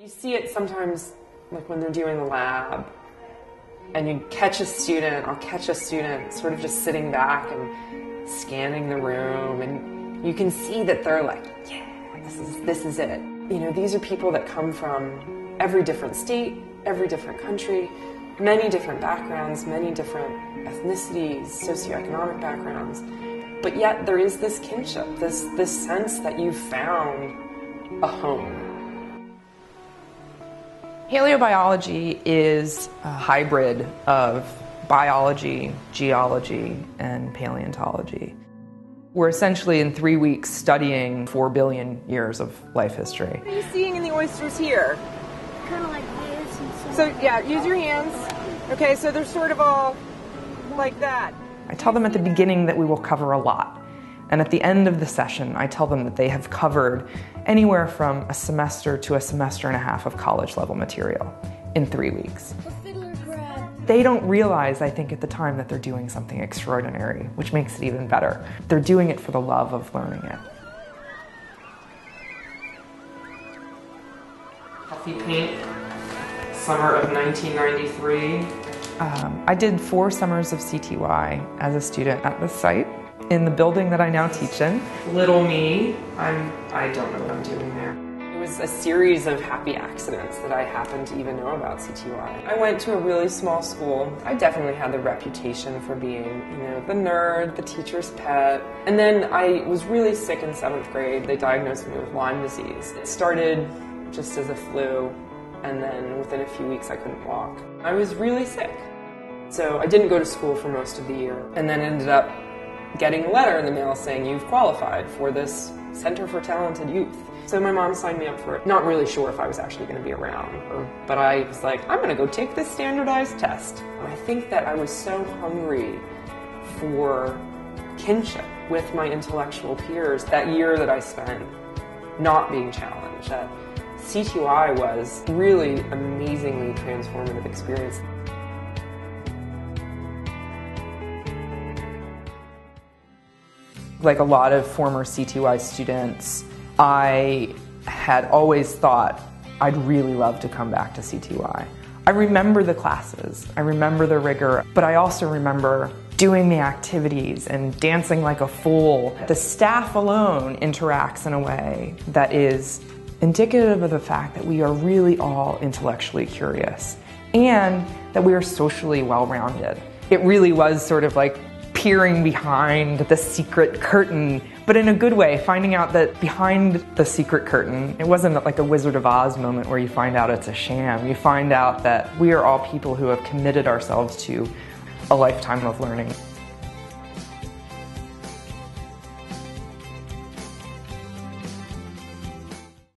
You see it sometimes, like when they're doing the lab, and you catch a student, I'll catch a student sort of just sitting back and scanning the room, and you can see that they're like, yeah, this is, this is it. You know, these are people that come from every different state, every different country, many different backgrounds, many different ethnicities, socioeconomic backgrounds. But yet there is this kinship, this, this sense that you've found a home. Paleobiology is a hybrid of biology, geology, and paleontology. We're essentially in three weeks studying four billion years of life history. What are you seeing in the oysters here? Kind of like this and. So, yeah, use your hands. Okay, so they're sort of all like that. I tell them at the beginning that we will cover a lot. And at the end of the session, I tell them that they have covered anywhere from a semester to a semester and a half of college level material in three weeks. A fiddler crab. They don't realize, I think, at the time that they're doing something extraordinary, which makes it even better. They're doing it for the love of learning it. Coffee paint, summer of 1993. Um, I did four summers of CTY as a student at the site in the building that I now teach in. Little me, I'm, I don't know what I'm doing there. It was a series of happy accidents that I happened to even know about CTY. I went to a really small school. I definitely had the reputation for being, you know, the nerd, the teacher's pet. And then I was really sick in seventh grade. They diagnosed me with Lyme disease. It started just as a flu, and then within a few weeks I couldn't walk. I was really sick. So I didn't go to school for most of the year, and then ended up getting a letter in the mail saying you've qualified for this Center for Talented Youth. So my mom signed me up for it. Not really sure if I was actually going to be around, or, but I was like, I'm going to go take this standardized test. And I think that I was so hungry for kinship with my intellectual peers that year that I spent not being challenged. That CTY was really amazingly transformative experience. Like a lot of former CTY students, I had always thought I'd really love to come back to CTY. I remember the classes, I remember the rigor, but I also remember doing the activities and dancing like a fool. The staff alone interacts in a way that is indicative of the fact that we are really all intellectually curious and that we are socially well rounded. It really was sort of like peering behind the secret curtain, but in a good way, finding out that behind the secret curtain, it wasn't like a Wizard of Oz moment where you find out it's a sham. You find out that we are all people who have committed ourselves to a lifetime of learning.